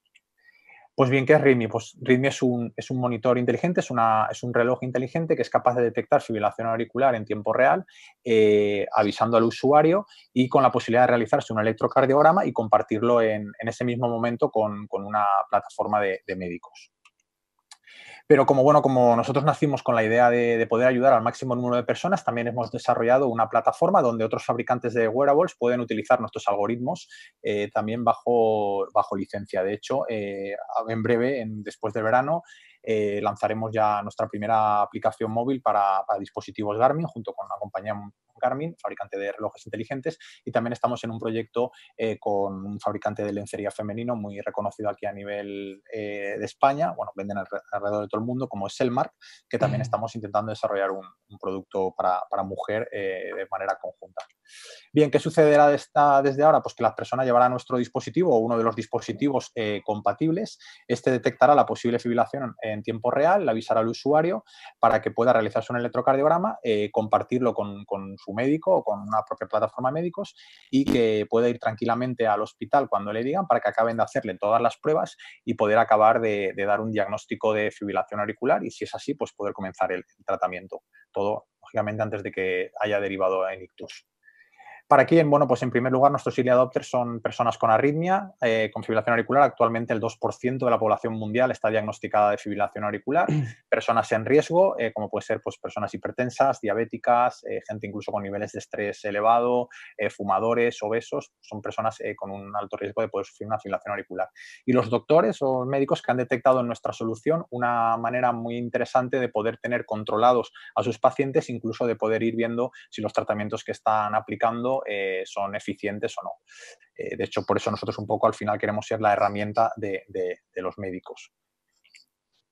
Pues bien, ¿qué es RITMI? Pues es un, es un monitor inteligente, es, una, es, un reloj inteligente que es capaz de detectar fibrilación auricular en tiempo real, eh, avisando al usuario y con la posibilidad de realizarse un electrocardiograma y compartirlo en, ese mismo momento con, una plataforma de médicos. Pero como bueno, como nosotros nacimos con la idea de, poder ayudar al máximo número de personas, también hemos desarrollado una plataforma donde otros fabricantes de wearables pueden utilizar nuestros algoritmos eh, también bajo, bajo licencia. De hecho, eh, en breve, después del verano, eh, lanzaremos ya nuestra primera aplicación móvil para, para, dispositivos Garmin junto con la compañía Garmin, fabricante de relojes inteligentes, y también estamos en un proyecto eh, con un fabricante de lencería femenino muy reconocido aquí a nivel eh, de España, bueno, venden alrededor de todo el mundo, como es Selmark, que también estamos intentando desarrollar un, producto para, para mujer eh, de manera conjunta. Bien, ¿qué sucederá desde ahora? Pues que la persona llevará nuestro dispositivo o uno de los dispositivos compatibles. Este detectará la posible fibrilación en tiempo real, le avisará al usuario para que pueda realizarse un electrocardiograma, compartirlo con, con su médico o con una propia plataforma de médicos y que pueda ir tranquilamente al hospital cuando le digan para que acaben de hacerle todas las pruebas y poder acabar de, dar un diagnóstico de fibrilación auricular y si es así, pues poder comenzar el, tratamiento. Todo, lógicamente, antes de que haya derivado en ictus. ¿Para quién? Bueno, pues en primer lugar, nuestros early adopters son personas con arritmia, eh, con fibrilación auricular. Actualmente el 2% de la población mundial está diagnosticada de fibrilación auricular. [clears throat] Personas en riesgo, eh, como puede ser pues, personas hipertensas, diabéticas, eh, gente incluso con niveles de estrés elevado, fumadores, obesos, son personas con un alto riesgo de poder sufrir una fibrilación auricular. Y los doctores o médicos que han detectado en nuestra solución una manera muy interesante de poder tener controlados a sus pacientes, incluso de poder ir viendo si los tratamientos que están aplicando eh, son eficientes o no. Eh, de hecho, por eso nosotros un poco al final queremos ser la herramienta de, los médicos.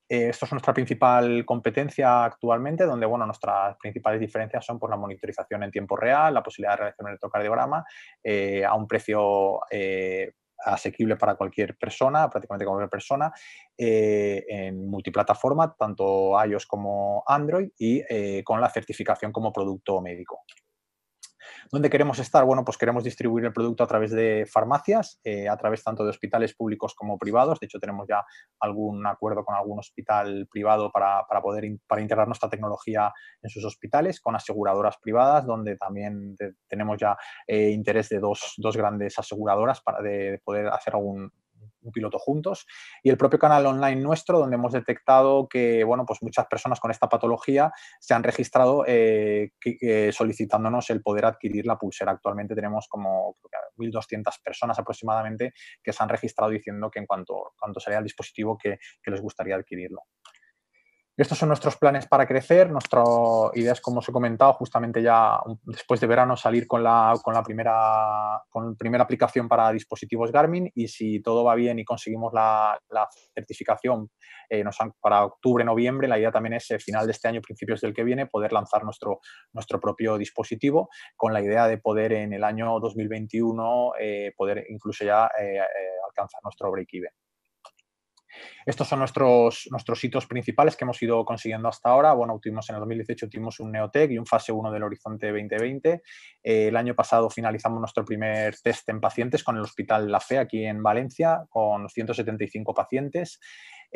Eh, esto es nuestra principal competencia actualmente, donde bueno, nuestras principales diferencias son por la monitorización en tiempo real, la posibilidad de realizar un electrocardiograma a un precio asequible para cualquier persona, prácticamente cualquier persona, en multiplataforma, tanto iOS como Android, y con la certificación como producto médico. ¿Dónde queremos estar? Bueno, pues queremos distribuir el producto a través de farmacias, eh, a través tanto de hospitales públicos como privados. De hecho, tenemos ya algún acuerdo con algún hospital privado para, poder para integrar nuestra tecnología en sus hospitales, con aseguradoras privadas, donde también tenemos ya eh, interés de dos, grandes aseguradoras para de poder hacer algún, un piloto juntos. Y el propio canal online nuestro donde hemos detectado que bueno pues muchas personas con esta patología se han registrado eh, solicitándonos el poder adquirir la pulsera. Actualmente tenemos como 1.200 personas aproximadamente que se han registrado diciendo que en cuanto, cuanto salga el dispositivo que les gustaría adquirirlo estos son nuestros planes para crecer. Nuestra idea es, como os he comentado, justamente ya después de verano salir con la, con la primera, con primera aplicación para dispositivos Garmin y si todo va bien y conseguimos la, certificación eh, nos para octubre, noviembre, la idea también es, eh, final de este año, principios del que viene, poder lanzar nuestro, propio dispositivo con la idea de poder en el año 2021 eh, poder incluso ya alcanzar nuestro break-even. Estos son nuestros, nuestros hitos principales que hemos ido consiguiendo hasta ahora. Bueno, tuvimos en el 2018 tuvimos un Neotec y un fase 1 del Horizonte 2020. Eh, el año pasado finalizamos nuestro primer test en pacientes con el Hospital La Fe aquí en Valencia, con 175 pacientes.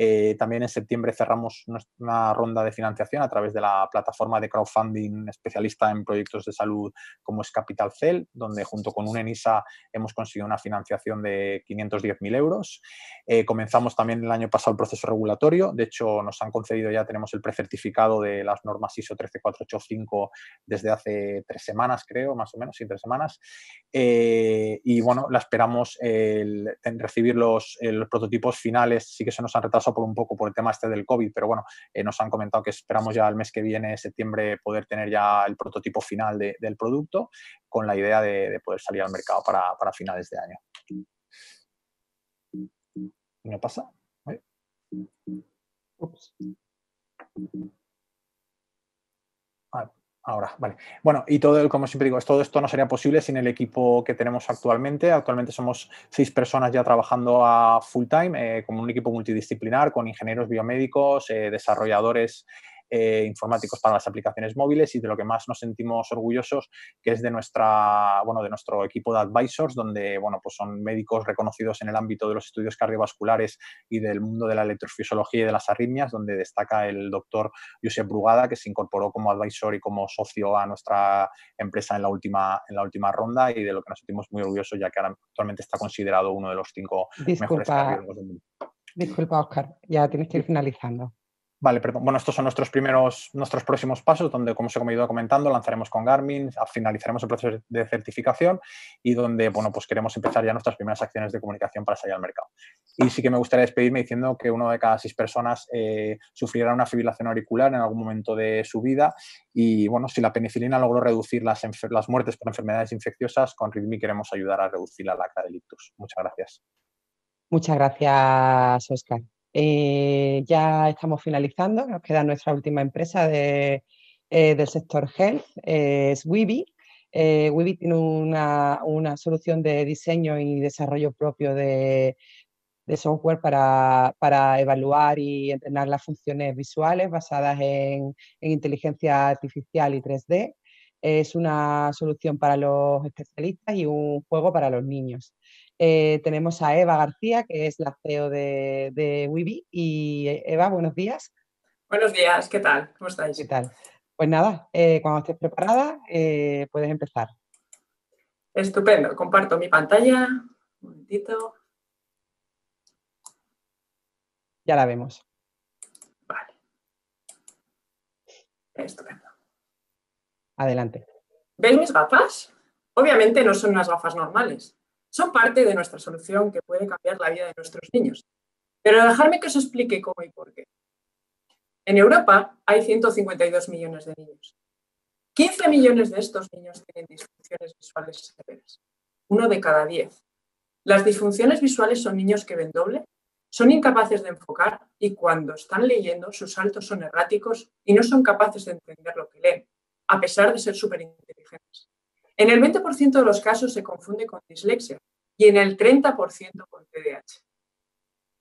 Eh, también en septiembre cerramos una ronda de financiación a través de la plataforma de crowdfunding especialista en proyectos de salud como es Capital Cell, donde junto con un ENISA hemos conseguido una financiación de 510.000 euros. Eh, comenzamos también el año pasado el proceso regulatorio. De hecho, nos han concedido ya, tenemos el precertificado de las normas ISO 13485 desde hace tres semanas, creo, más o menos, sí, tres semanas. Eh, y bueno, la esperamos el, recibir los, los prototipos finales. Sí que se nos han retrasado por un poco por el tema este del COVID, pero bueno, eh, nos han comentado que esperamos ya el mes que viene, septiembre, poder tener ya el prototipo final del producto con la idea de, poder salir al mercado para, finales de año. ¿Me pasa? Ups. Ahora, vale. Bueno, y todo, como siempre digo, todo esto no sería posible sin el equipo que tenemos actualmente. Actualmente somos seis personas ya trabajando a full time, eh, como un equipo multidisciplinar, con ingenieros biomédicos, eh, desarrolladores eh, informáticos para las aplicaciones móviles y de lo que más nos sentimos orgullosos, que es de, nuestra, bueno, de nuestro equipo de advisors, donde bueno, pues son médicos reconocidos en el ámbito de los estudios cardiovasculares y del mundo de la electrofisiología y de las arritmias, donde destaca el doctor Josep Brugada, que se incorporó como advisor y como socio a nuestra empresa en la última, en la última ronda y de lo que nos sentimos muy orgullosos, ya que actualmente está considerado uno de los cinco mejores cardiólogos del mundo. Disculpa, Oscar, ya tienes que ir finalizando. Vale, perdón. Bueno, estos son nuestros primeros, nuestros próximos pasos, donde, como os he ido comentando, lanzaremos con Garmin, finalizaremos el proceso de certificación y donde, bueno, pues queremos empezar ya nuestras primeras acciones de comunicación para salir al mercado. Y sí que me gustaría despedirme diciendo que uno de cada seis personas eh, sufrirá una fibrilación auricular en algún momento de su vida y, bueno, si la penicilina logró reducir las, las muertes por enfermedades infecciosas, con RIDMI queremos ayudar a reducir la lacra del ictus. Muchas gracias. Muchas gracias, Oscar. Eh, ya estamos finalizando, nos queda nuestra última empresa eh, del sector health, es Wibi. Eh, tiene una, solución de diseño y desarrollo propio de, software para, evaluar y entrenar las funciones visuales basadas en, en inteligencia artificial y 3D. Es una solución para los especialistas y un juego para los niños. Eh, tenemos a Eva García, que es la CEO de, de Wibi. Y eh, Eva, buenos días. Buenos días, ¿qué tal? ¿Cómo estáis? ¿Qué tal? Pues nada, eh, cuando estés preparada, puedes empezar. Estupendo, comparto mi pantalla. Un momentito. Ya la vemos. Vale. Estupendo. Adelante. ¿Veis mis gafas? Obviamente no son unas gafas normales. Son parte de nuestra solución que puede cambiar la vida de nuestros niños. Pero dejadme que os explique cómo y por qué. En Europa hay 152 millones de niños. 15 millones de estos niños tienen disfunciones visuales severas. Uno de cada 10. Las disfunciones visuales son niños que ven doble, son incapaces de enfocar y cuando están leyendo sus saltos son erráticos y no son capaces de entender lo que leen, a pesar de ser súper inteligentes. En el 20% de los casos se confunde con dislexia y en el 30% con TDAH.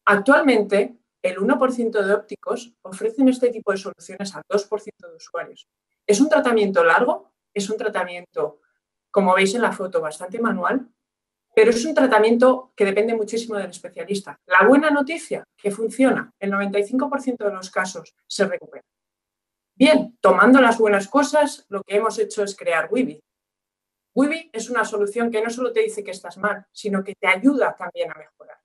Actualmente, el 1% de ópticos ofrecen este tipo de soluciones al 2% de usuarios. Es un tratamiento largo, es un tratamiento, como veis en la foto, bastante manual, pero es un tratamiento que depende muchísimo del especialista. La buena noticia, que funciona, el 95% de los casos se recupera. Bien, tomando las buenas cosas, lo que hemos hecho es crear Wibi. Wibi es una solución que no solo te dice que estás mal, sino que te ayuda también a mejorar.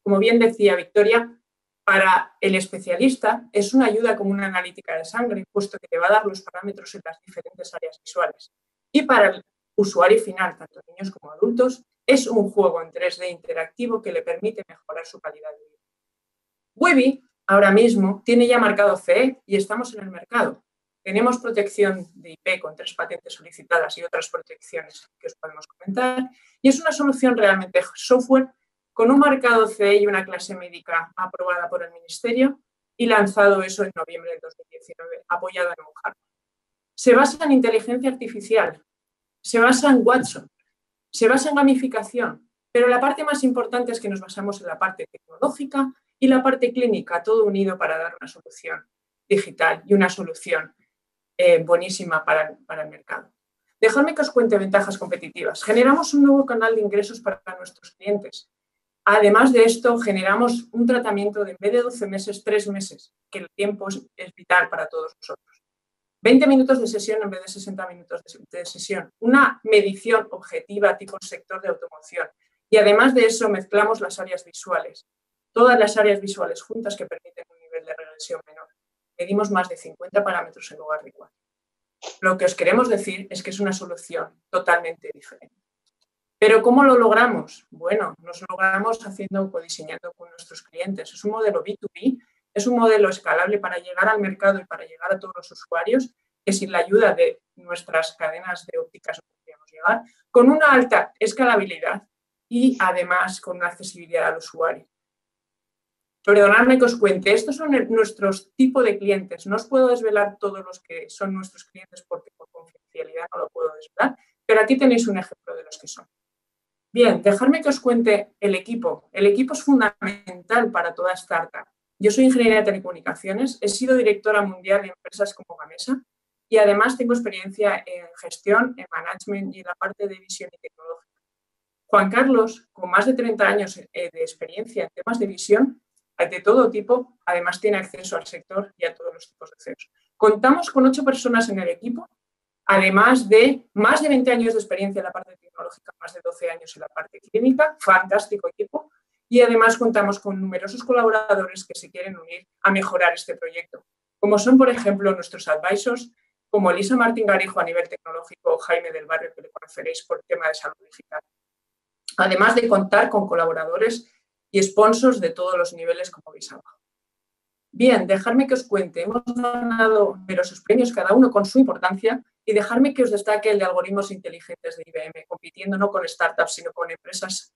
Como bien decía Victoria, para el especialista es una ayuda como una analítica de sangre, puesto que te va a dar los parámetros en las diferentes áreas visuales. Y para el usuario final, tanto niños como adultos, es un juego en 3D interactivo que le permite mejorar su calidad de vida. Webi ahora mismo tiene ya marcado CE y estamos en el mercado. Tenemos protección de IP con tres patentes solicitadas y otras protecciones que os podemos comentar. Y es una solución realmente software con un marcado CE y una clase médica aprobada por el Ministerio y lanzado eso en noviembre de 2019, apoyado en un hardware. Se basa en inteligencia artificial, se basa en Watson, se basa en gamificación, pero la parte más importante es que nos basamos en la parte tecnológica y la parte clínica, todo unido para dar una solución digital y una solución eh, buenísima para, el mercado. Dejadme que os cuente ventajas competitivas. Generamos un nuevo canal de ingresos para nuestros clientes. Además de esto, generamos un tratamiento de en vez de 12 meses, 3 meses, que el tiempo es, vital para todos nosotros. 20 minutos de sesión en vez de 60 minutos de, sesión. Una medición objetiva tipo sector de automoción. Y además de eso, mezclamos las áreas visuales. Todas las áreas visuales juntas que permiten un nivel de regresión menor. Medimos más de 50 parámetros en lugar de 4. Lo que os queremos decir es que es una solución totalmente diferente. Pero ¿cómo lo logramos? Bueno, nos logramos haciendo, codiseñando con nuestros clientes. Es un modelo B2B es un modelo escalable para llegar al mercado y para llegar a todos los usuarios, que sin la ayuda de nuestras cadenas de ópticas no podríamos llegar, con una alta escalabilidad y además con una accesibilidad al usuario. Perdonadme que os cuente, estos son nuestros tipos de clientes. No os puedo desvelar todos los que son nuestros clientes porque por confidencialidad no lo puedo desvelar, pero aquí tenéis un ejemplo de los que son. Bien, dejadme que os cuente el equipo. El equipo es fundamental para toda startup. Yo soy ingeniera de telecomunicaciones, he sido directora mundial de empresas como Gamesa y además tengo experiencia en gestión, en management y en la parte de visión y tecnológica. Juan Carlos, con más de 30 años eh, de experiencia en temas de visión de todo tipo, además tiene acceso al sector y a todos los tipos de CEOs. Contamos con ocho personas en el equipo, además de más de 20 años de experiencia en la parte tecnológica, más de 12 años en la parte clínica, fantástico equipo, y además contamos con numerosos colaboradores que se quieren unir a mejorar este proyecto, como son, por ejemplo, nuestros advisors, como Elisa Martín Garijo a nivel tecnológico, Jaime del Barrio, que le conoceréis por el tema de salud digital. Además de contar con colaboradores y sponsors de todos los niveles, como veis abajo. Bien, dejarme que os cuente. Hemos ganado numerosos premios, cada uno con su importancia, y dejarme que os destaque el de algoritmos inteligentes de IBM, compitiendo no con startups, sino con empresas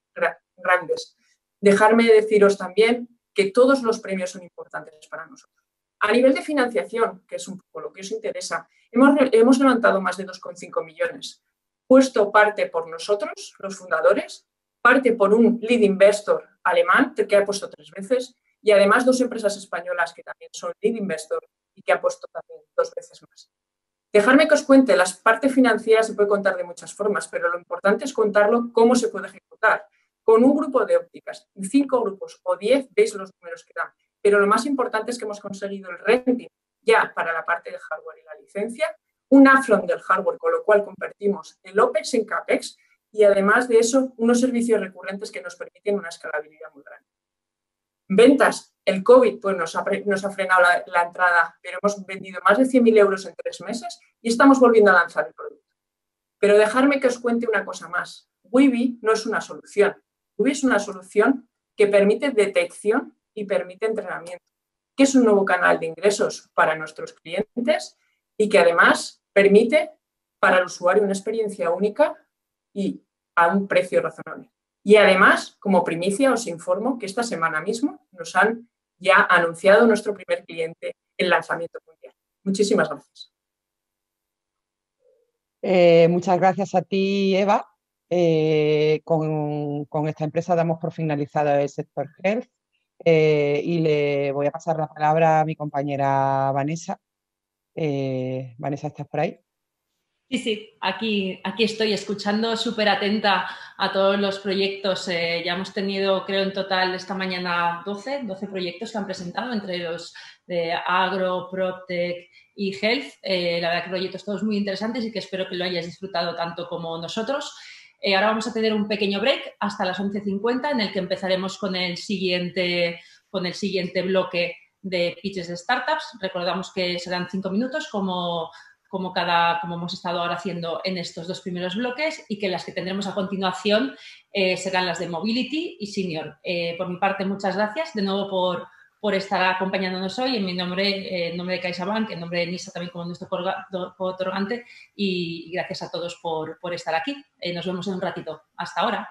grandes dejarme deciros también que todos los premios son importantes para nosotros. A nivel de financiación, que es un poco lo que os interesa, hemos, levantado más de 2,5 millones, puesto parte por nosotros, los fundadores, parte por un lead investor alemán, que ha puesto tres veces, y además dos empresas españolas que también son lead investor y que ha puesto también dos veces más. Dejarme que os cuente, las partes financieras se puede contar de muchas formas, pero lo importante es contarlo cómo se puede ejecutar con un grupo de ópticas, cinco grupos o diez, veis los números que dan. Pero lo más importante es que hemos conseguido el renting ya para la parte de hardware y la licencia, un afront del hardware, con lo cual convertimos el OPEX en CAPEX y además de eso, unos servicios recurrentes que nos permiten una escalabilidad muy grande. Ventas, el COVID pues nos, ha, frenado la, entrada, pero hemos vendido más de 100.000 euros en tres meses y estamos volviendo a lanzar el producto. Pero dejarme que os cuente una cosa más. Wibi no es una solución. Wibi es una solución que permite detección y permite entrenamiento, que es un nuevo canal de ingresos para nuestros clientes y que además permite para el usuario una experiencia única y a un precio razonable. Y además, como primicia, os informo que esta semana mismo nos han ya anunciado nuestro primer cliente el lanzamiento mundial. Muchísimas gracias. Eh, muchas gracias a ti, Eva. Eh, con, esta empresa damos por finalizado el sector health eh, y le voy a pasar la palabra a mi compañera Vanessa. Vanessa, ¿estás por ahí? Sí, sí, aquí, aquí estoy escuchando, súper atenta a todos los proyectos. Eh, ya hemos tenido, creo, en total esta mañana 12, 12 proyectos que han presentado, entre los de Agro, PropTech y Health. Eh, la verdad que proyectos todos muy interesantes y que espero que lo hayas disfrutado tanto como nosotros. Eh, ahora vamos a tener un pequeño break hasta las 11.50 en el que empezaremos con el siguiente, con el siguiente bloque de pitches de startups. Recordamos que serán cinco minutos como como, cada, como hemos estado ahora haciendo en estos dos primeros bloques y que las que tendremos a continuación eh, serán las de Mobility y Senior. Eh, por mi parte, muchas gracias de nuevo por, por estar acompañándonos hoy en mi nombre, eh, en nombre de CaixaBank, en nombre de NISA también como nuestro otorgante y gracias a todos por, por estar aquí. nos vemos en un ratito. Hasta ahora.